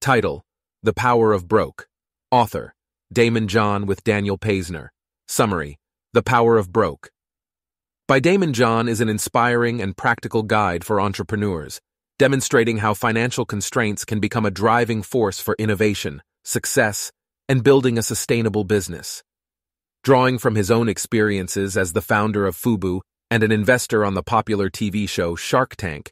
Title The Power of Broke. Author Daymond John with Daniel Paisner. Summary The Power of Broke. By Daymond John is an inspiring and practical guide for entrepreneurs, demonstrating how financial constraints can become a driving force for innovation, success, and building a sustainable business. Drawing from his own experiences as the founder of Fubu and an investor on the popular TV show Shark Tank,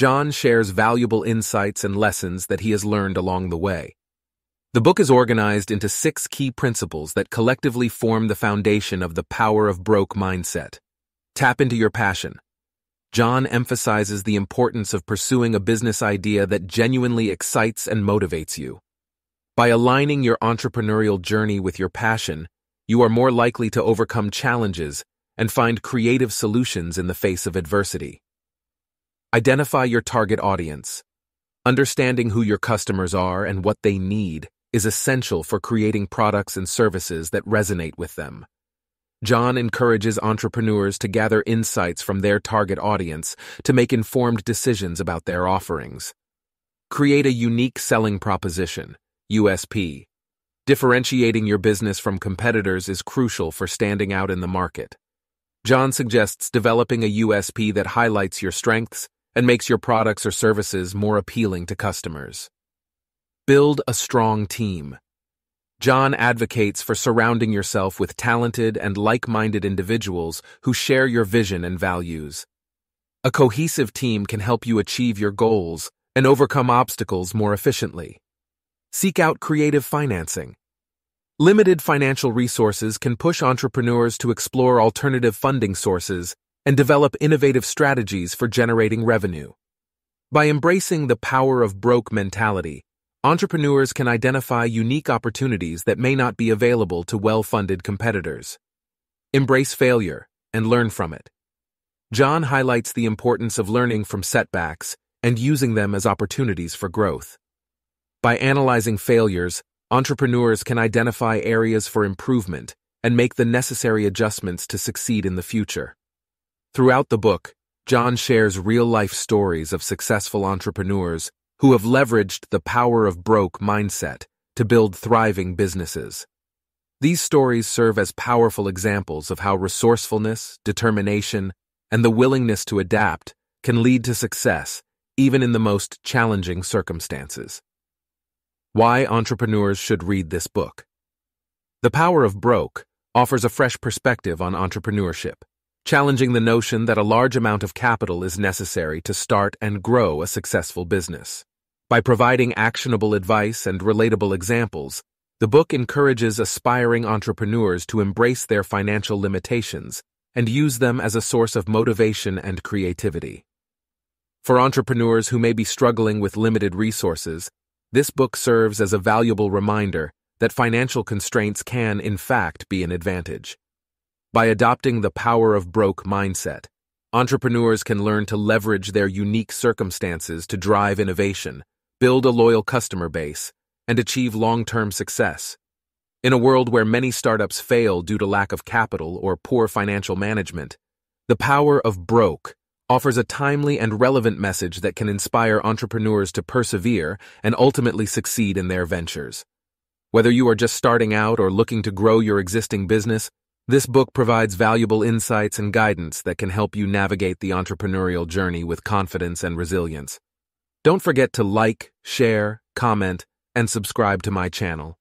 John shares valuable insights and lessons that he has learned along the way. The book is organized into six key principles that collectively form the foundation of the power of broke mindset. Tap into your passion. John emphasizes the importance of pursuing a business idea that genuinely excites and motivates you. By aligning your entrepreneurial journey with your passion, you are more likely to overcome challenges and find creative solutions in the face of adversity. Identify your target audience. Understanding who your customers are and what they need is essential for creating products and services that resonate with them. John encourages entrepreneurs to gather insights from their target audience to make informed decisions about their offerings. Create a unique selling proposition, USP. Differentiating your business from competitors is crucial for standing out in the market. John suggests developing a USP that highlights your strengths and makes your products or services more appealing to customers. Build a strong team. John advocates for surrounding yourself with talented and like-minded individuals who share your vision and values. A cohesive team can help you achieve your goals and overcome obstacles more efficiently. Seek out creative financing. Limited financial resources can push entrepreneurs to explore alternative funding sources and develop innovative strategies for generating revenue. By embracing the power of broke mentality, entrepreneurs can identify unique opportunities that may not be available to well-funded competitors. Embrace failure and learn from it. John highlights the importance of learning from setbacks and using them as opportunities for growth. By analyzing failures, entrepreneurs can identify areas for improvement and make the necessary adjustments to succeed in the future. Throughout the book, John shares real-life stories of successful entrepreneurs who have leveraged the power of broke mindset to build thriving businesses. These stories serve as powerful examples of how resourcefulness, determination, and the willingness to adapt can lead to success, even in the most challenging circumstances. Why entrepreneurs should read this book. The Power of Broke offers a fresh perspective on entrepreneurship, challenging the notion that a large amount of capital is necessary to start and grow a successful business. By providing actionable advice and relatable examples, the book encourages aspiring entrepreneurs to embrace their financial limitations and use them as a source of motivation and creativity. For entrepreneurs who may be struggling with limited resources, this book serves as a valuable reminder that financial constraints can, in fact, be an advantage. By adopting the power of broke mindset, entrepreneurs can learn to leverage their unique circumstances to drive innovation, build a loyal customer base, and achieve long-term success. In a world where many startups fail due to lack of capital or poor financial management, the power of broke offers a timely and relevant message that can inspire entrepreneurs to persevere and ultimately succeed in their ventures. Whether you are just starting out or looking to grow your existing business, this book provides valuable insights and guidance that can help you navigate the entrepreneurial journey with confidence and resilience. Don't forget to like, share, comment, and subscribe to my channel.